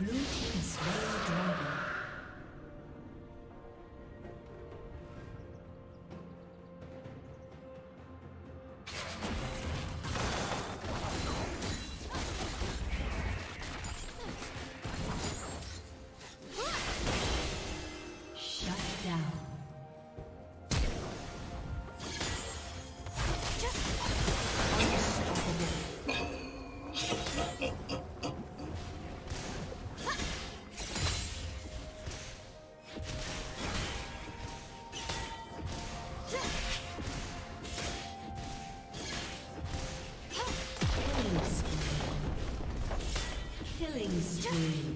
Blue Spree.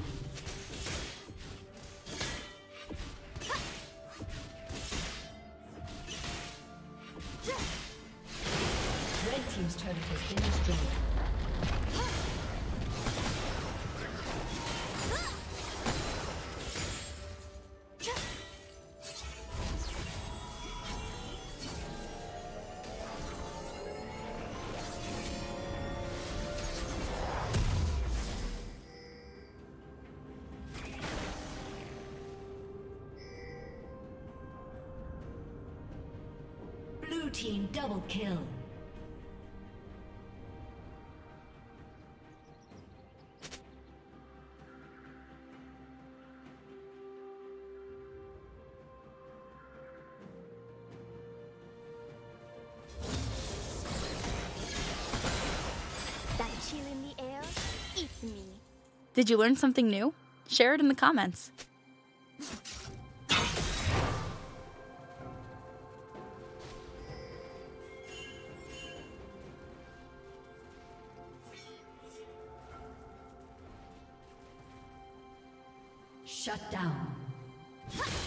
Team double kill. That chill in the air eats me. Did you learn something new? Share it in the comments. Shut down.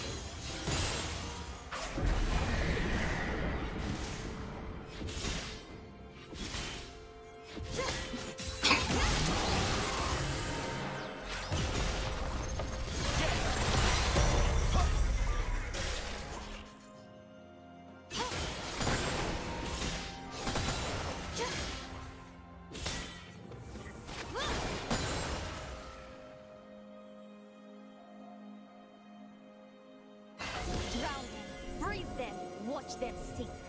Drown them, freeze them, watch them sink.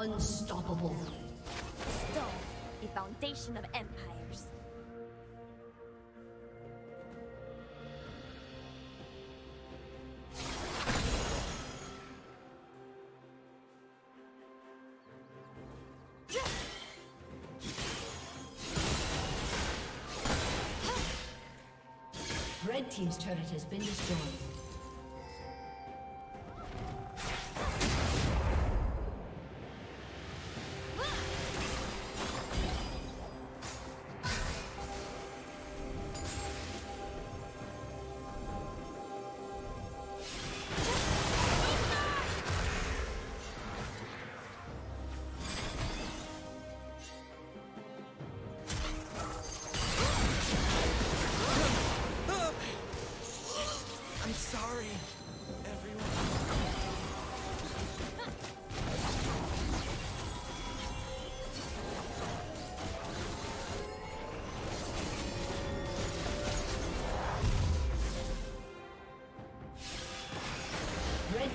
Unstoppable. Stone, the foundation of empires. Red Team's turret has been destroyed.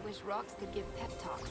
I wish rocks could give pep talks.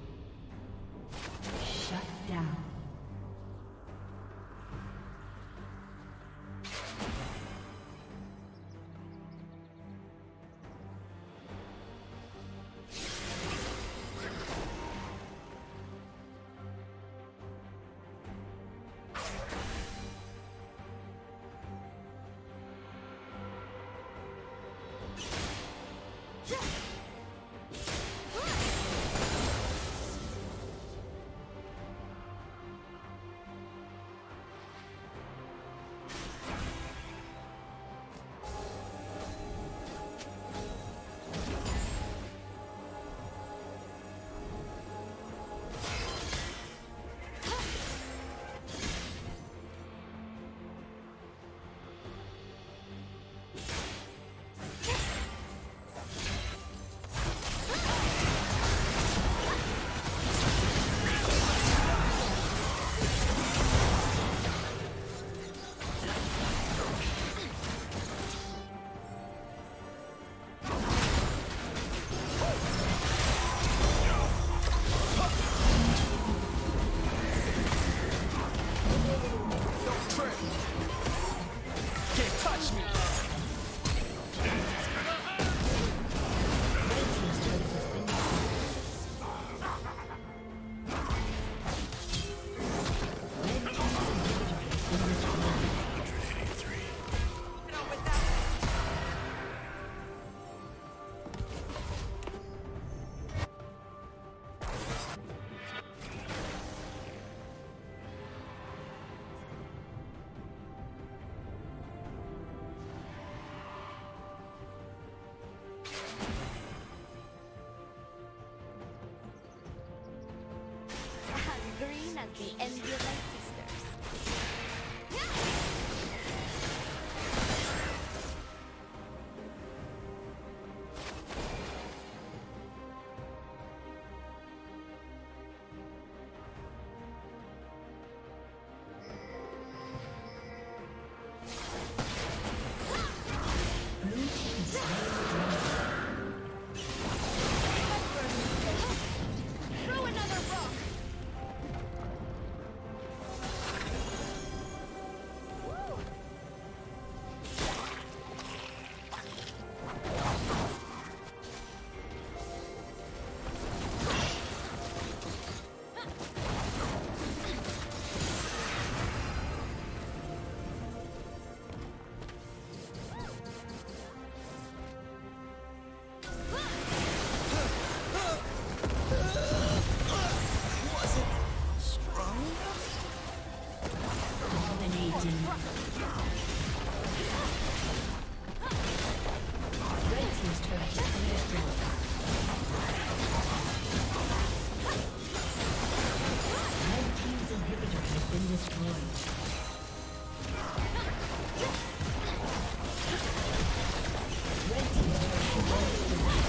Envious like sisters.